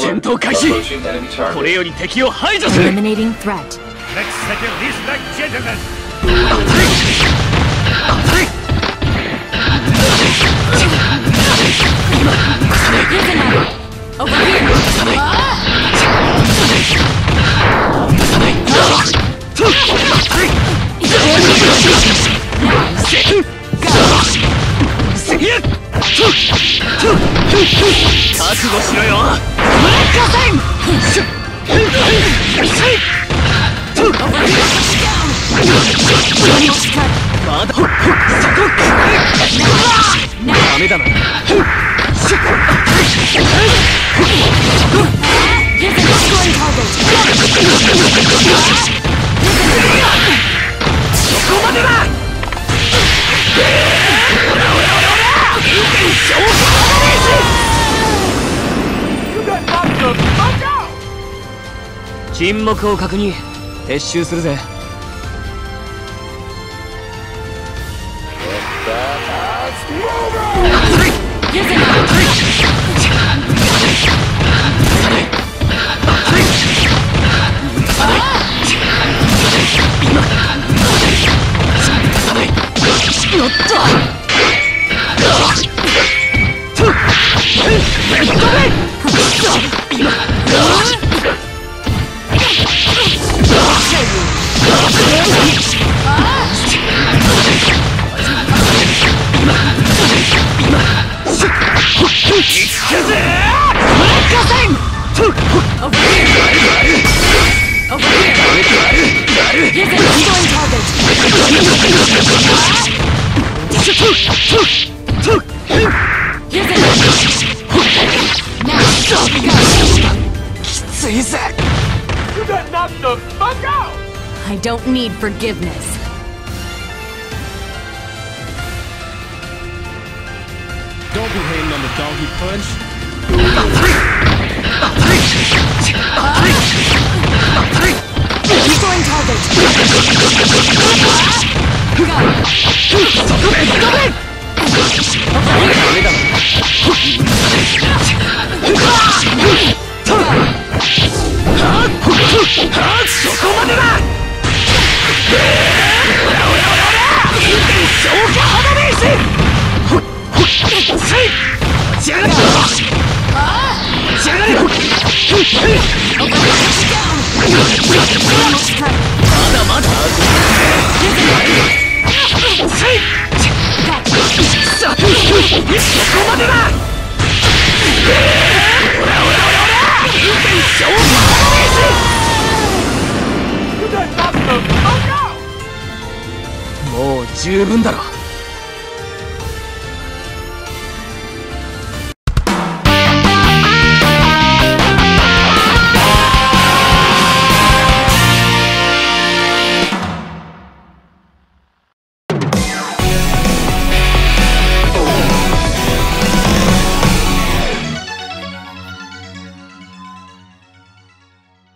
戦闘開始。これより敵を排除覚悟しろよ。まだ。そこダメだな沈黙を確認撤収するぜ。っと I don't need forgiveness. Don't be donkey punch. Destroying target. Almost cut. まだまだもう十分だろ